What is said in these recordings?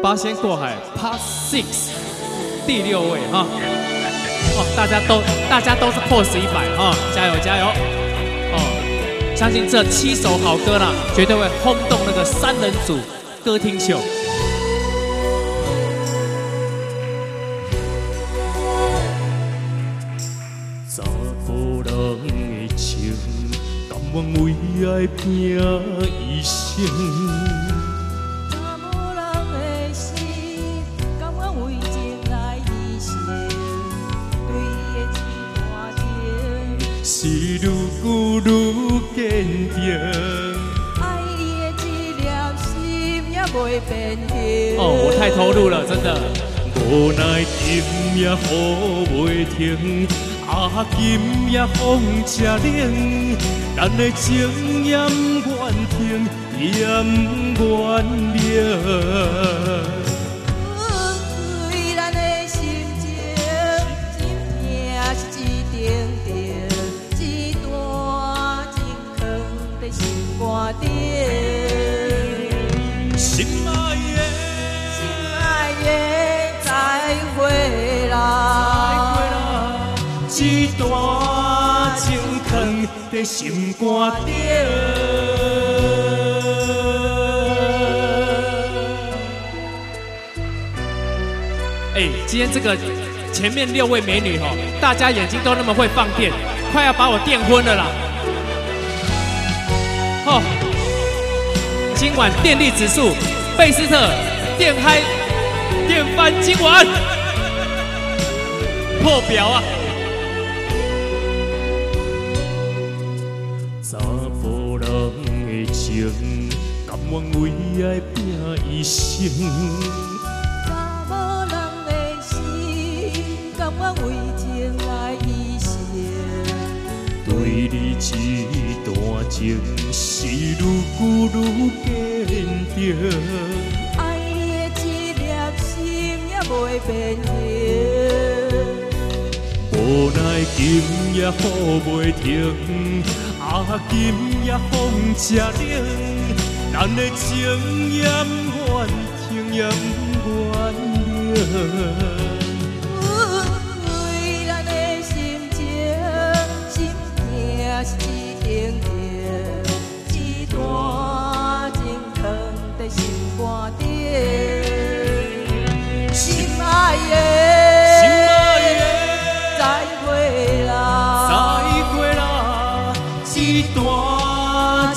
八仙过海 Part Six 第六位哈，哦，大家都大家都是破十一百哈，加油加油！哦，相信这七首好歌啦，绝对会轰动那个三人组歌厅秀。查甫人的情，甘愿为爱拼一生。是愈久愈坚定，爱你的一粒心也袂变形。哦，我太投入了，真的。无奈今夜雨袂停，啊今夜风车冷，咱的情也不愿停，也不愿冷。心爱的，心爱的，再会啦！这段情藏在心肝顶。哎，今天这个前面六位美女哈，大家眼睛都那么会放电，快要把我电昏了啦！哦，今晚电力指数，贝斯特电嗨电翻，今 晚破表啊！查甫人的情，甘愿为爱拼一生。查某人的心，甘愿为情爱一生。对你情。是愈久愈坚定，爱你的一粒心也袂变形。无奈今夜雨袂停，啊今夜风正冷，咱的情也不愿停，也不愿冷。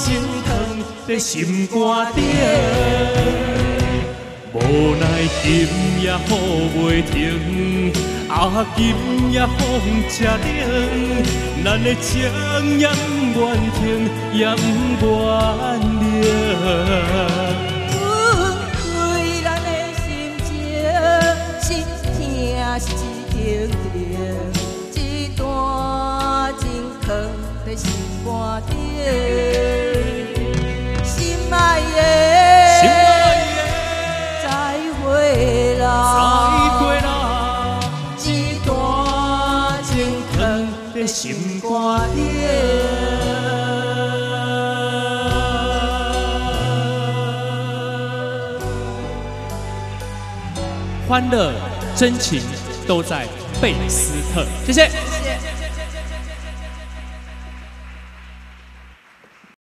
心疼在心肝顶，无奈今夜雨袂停，啊金也风车冷，咱的情也不愿停，也不愿冷。为咱的心情，心痛是一定定，一段情在心肝顶，心肝。欢乐、真情都在贝斯特，谢谢。